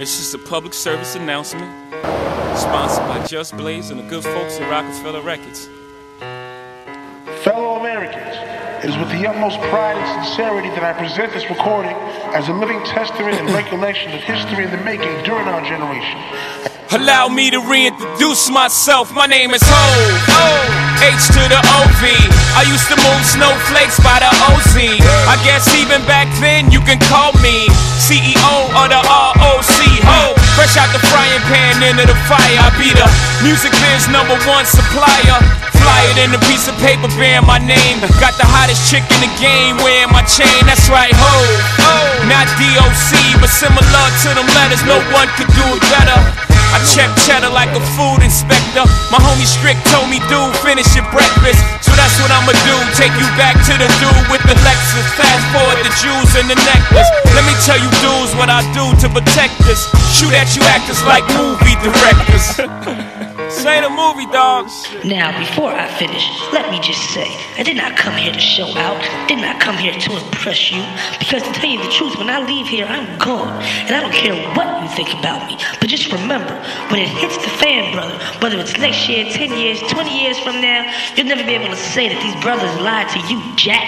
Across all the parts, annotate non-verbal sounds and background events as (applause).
It's just a public service announcement, sponsored by Just Blaze and the good folks at Rockefeller Records. Fellow Americans, it is with the utmost pride and sincerity that I present this recording as a living testament and recollection of history in the making during our generation. Allow me to reintroduce myself. My name is Ho. H to the OV. I used to move snowflakes by the OZ. I guess even back then you can call me CEO of the ROC. Ho. Fresh out the frying pan into the fire. I be the music biz number one supplier. Fly it in a piece of paper bearing my name. Got the hottest chick in the game wearing my chain. That's right, ho. Not DOC, but similar to them letters. No one could do it better. I check cheddar like a food inspector. My homie Strick told me, dude, finish your breakfast. So that's what I'ma do. Take you back to the dude with the Lexus. Fast forward the jewels and the necklace. Let me tell you, dudes, what I do to protect us. Shoot at you actors like movie directors. (laughs) Say the movie, dogs. Now, before I finish, let me just say, I did not come here to show out, did not come here to impress you, because to tell you the truth, when I leave here, I'm gone, and I don't care what you think about me. But just remember, when it hits the fan, brother, whether it's next year, 10 years, 20 years from now, you'll never be able to say that these brothers lied to you, Jack.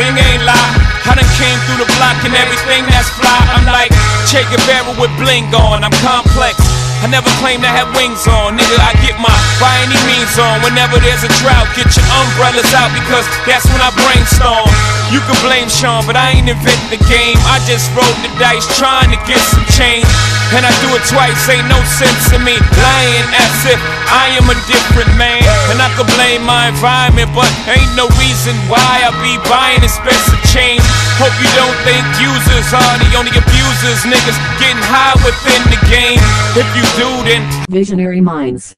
Thing ain't lie. I done came through the block and everything that's fly. I'm like Che Guevara with bling on. I'm complex. I never claim to have wings on, nigga. I get my by any means on. Whenever there's a drought, get your umbrellas out because that's when I brainstorm. You can blame Shawn, but I ain't invent the game. I just rolled the dice trying to get some change. And I do it twice, ain't no sense in me lying as if I am a different man. And I could blame my environment, but ain't no reason why I be buying expensive change. Hope you don't think users are the only abusers, niggas getting high within the game. If you do, then Vizionary Mindz.